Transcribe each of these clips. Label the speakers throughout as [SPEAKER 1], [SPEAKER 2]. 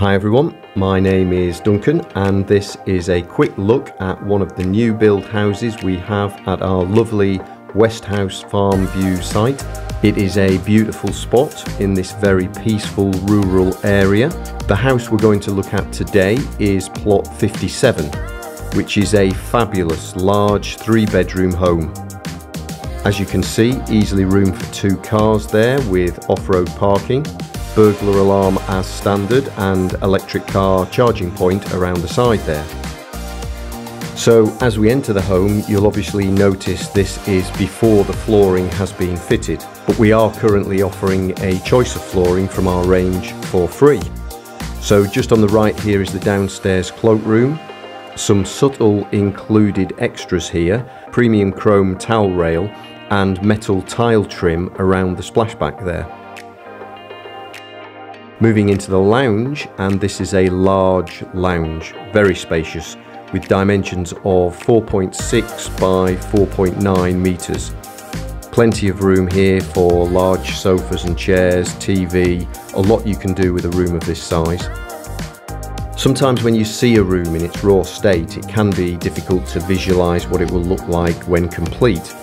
[SPEAKER 1] Hi everyone, my name is Duncan and this is a quick look at one of the new build houses we have at our lovely Westhouse Farm View site. It is a beautiful spot in this very peaceful rural area. The house we're going to look at today is plot 57, which is a fabulous large three bedroom home. As you can see, easily room for two cars there with off-road parking burglar alarm as standard and electric car charging point around the side there. So as we enter the home you'll obviously notice this is before the flooring has been fitted but we are currently offering a choice of flooring from our range for free. So just on the right here is the downstairs cloakroom, some subtle included extras here, premium chrome towel rail and metal tile trim around the splashback there. Moving into the lounge, and this is a large lounge, very spacious, with dimensions of 4.6 by 4.9 metres. Plenty of room here for large sofas and chairs, TV, a lot you can do with a room of this size. Sometimes when you see a room in its raw state, it can be difficult to visualise what it will look like when complete.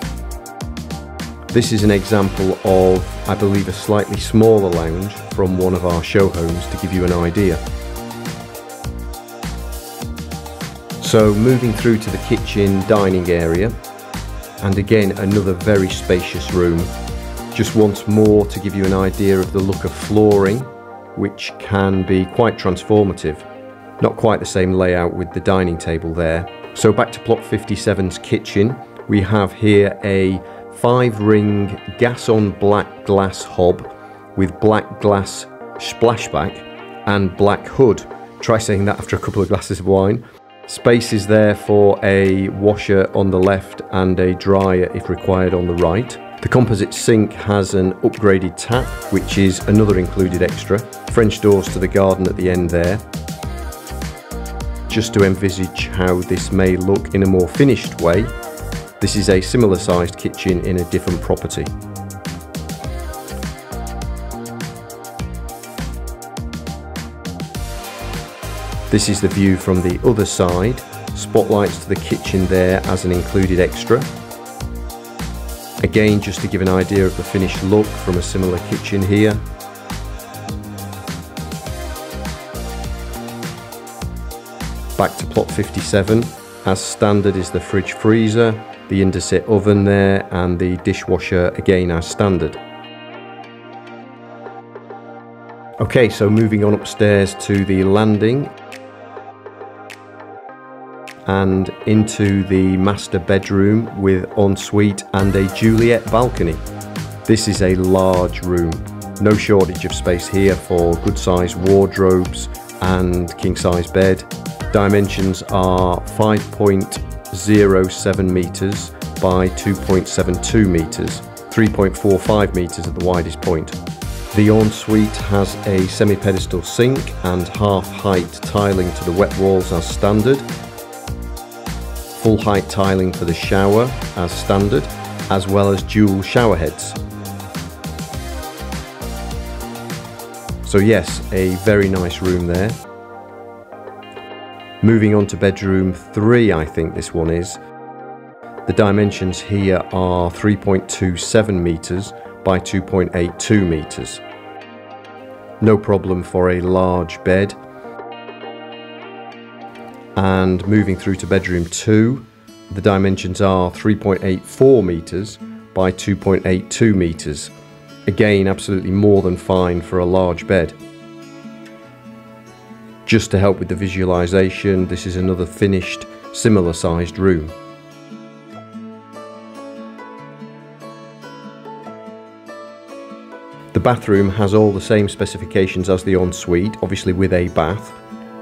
[SPEAKER 1] This is an example of, I believe, a slightly smaller lounge from one of our show homes to give you an idea. So moving through to the kitchen dining area, and again another very spacious room. Just once more to give you an idea of the look of flooring, which can be quite transformative. Not quite the same layout with the dining table there. So back to plot 57's kitchen, we have here a five ring gas on black glass hob with black glass splashback and black hood. Try saying that after a couple of glasses of wine. Space is there for a washer on the left and a dryer if required on the right. The composite sink has an upgraded tap, which is another included extra. French doors to the garden at the end there. Just to envisage how this may look in a more finished way, this is a similar sized kitchen in a different property. This is the view from the other side. Spotlights to the kitchen there as an included extra. Again, just to give an idea of the finished look from a similar kitchen here. Back to plot 57. As standard is the fridge freezer, the Indesit oven there and the dishwasher again as standard. Okay, so moving on upstairs to the landing and into the master bedroom with ensuite and a Juliet balcony. This is a large room. No shortage of space here for good sized wardrobes and king size bed. Dimensions are 5.0 0.07 metres by 2.72 metres, 3.45 metres at the widest point. The ensuite has a semi-pedestal sink and half-height tiling to the wet walls as standard, full height tiling for the shower as standard, as well as dual shower heads. So yes, a very nice room there. Moving on to bedroom 3, I think this one is. The dimensions here are 3.27 metres by 2.82 metres. No problem for a large bed. And moving through to bedroom 2, the dimensions are 3.84 metres by 2.82 metres. Again, absolutely more than fine for a large bed. Just to help with the visualization, this is another finished, similar sized room. The bathroom has all the same specifications as the ensuite, obviously with a bath,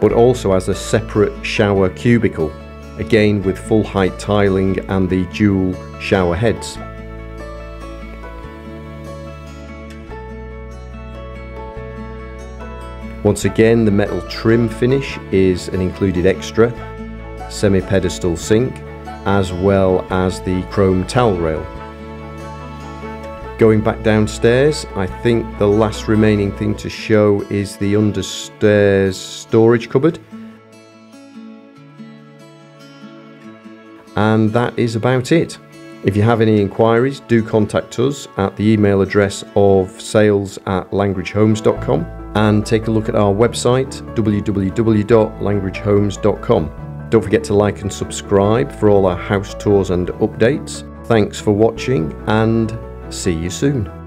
[SPEAKER 1] but also has a separate shower cubicle, again with full height tiling and the dual shower heads. Once again, the metal trim finish is an included extra, semi-pedestal sink, as well as the chrome towel rail. Going back downstairs, I think the last remaining thing to show is the understairs storage cupboard. And that is about it. If you have any inquiries, do contact us at the email address of sales at langridgehomes.com and take a look at our website www.langridgehomes.com. Don't forget to like and subscribe for all our house tours and updates. Thanks for watching and see you soon.